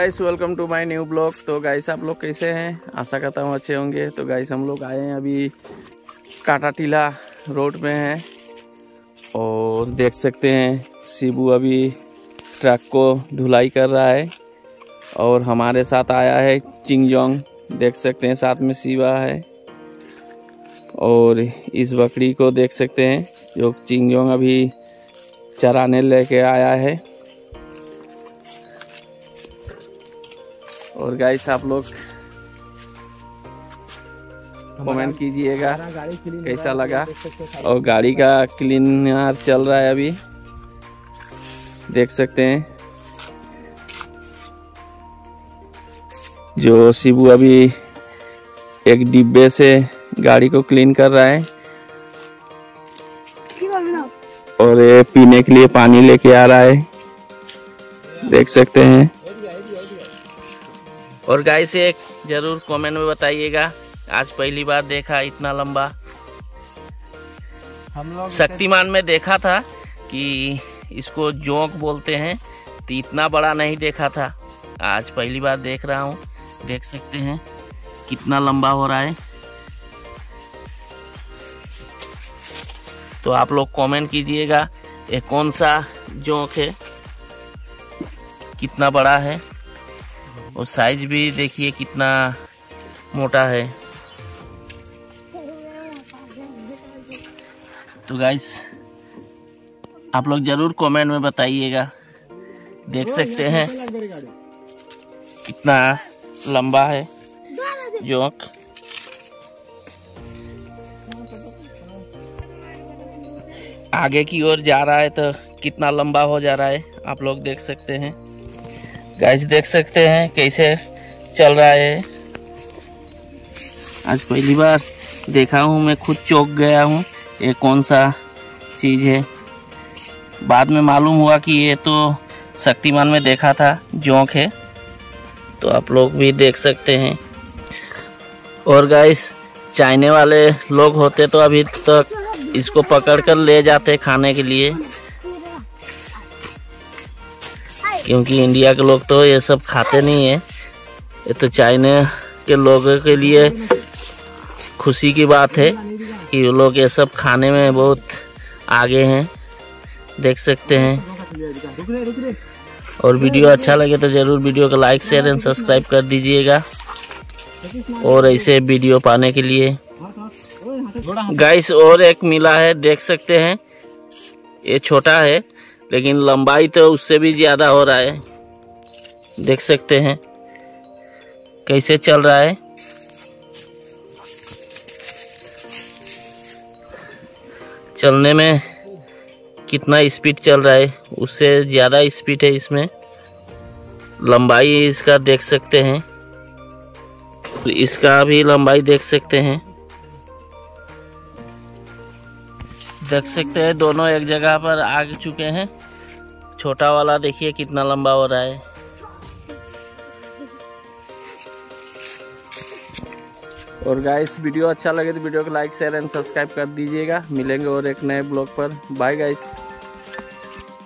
Guys welcome to my new blog तो guys आप लोग कैसे हैं? आशा करता हूँ अच्छे होंगे। तो गाइस हम लोग आए हैं अभी काटा टीला रोड में हैं और देख सकते हैं, शिबू अभी ट्रक को धुलाई कर रहा है और हमारे साथ आया है चिंगजोंग। देख सकते हैं, साथ में शिवा है और इस बकरी को देख सकते हैं, जो चिंगजोंग अभी चराने लेके आया है। और गाइस आप लोग कमेंट कीजिएगा कैसा लगा? और गाड़ी का क्लीनर चल रहा है अभी। देख सकते हैं। जो शिबू अभी एक डिब्बे से गाड़ी को क्लीन कर रहा है। और ये पीने के लिए पानी लेके आ रहा है। देख सकते हैं। और गाइस एक ज़रूर कमेंट में बताइएगा। आज पहली बार देखा इतना लंबा। हम लोग शक्तिमान में देखा था कि इसको जोंक बोलते हैं तो इतना बड़ा नहीं देखा था। आज पहली बार देख रहा हूँ। देख सकते हैं कितना लंबा हो रहा है। तो आप लोग कमेंट कीजिएगा ये कौन सा जोंक है? कितना बड़ा है? और साइज़ भी देखिए कितना मोटा है। तो गाइस आप लोग ज़रूर कमेंट में बताइएगा। देख सकते हैं कितना लंबा है जोक आगे की ओर जा रहा है तो कितना लंबा हो जा रहा है आप लोग देख सकते हैं। गाइस देख सकते हैं कैसे चल रहा है। आज पहली बार देखा हूँ, मैं खुद चौक गया हूँ, ये कौन सा चीज़ है। बाद में मालूम हुआ कि ये तो शक्तिमान में देखा था, जोंक है। तो आप लोग भी देख सकते हैं। और गाइस चाइने वाले लोग होते तो अभी तक इसको पकड़ कर ले जाते खाने के लिए। क्योंकि इंडिया के लोग तो ये सब खाते नहीं है। ये तो चाइना के लोगों के लिए खुशी की बात है कि वो लोग ये सब खाने में बहुत आगे हैं। देख सकते हैं। और वीडियो अच्छा लगे तो ज़रूर वीडियो को लाइक, शेयर एंड सब्सक्राइब कर दीजिएगा। और ऐसे वीडियो पाने के लिए। गाइस, और एक मिला है, देख सकते हैं। ये छोटा है। लेकिन लंबाई तो उससे भी ज़्यादा हो रहा है। देख सकते हैं। कैसे चल रहा है? चलने में कितना स्पीड चल रहा है? उससे ज़्यादा स्पीड है इसमें। लंबाई इसका देख सकते हैं। इसका भी लंबाई देख सकते हैं। देख सकते हैं, दोनों एक जगह पर आ चुके हैं। छोटा वाला देखिए कितना लंबा हो रहा है। और गाइस वीडियो अच्छा लगे तो वीडियो को लाइक शेयर एंड सब्सक्राइब कर दीजिएगा। मिलेंगे और एक नए ब्लॉग पर। Bye guys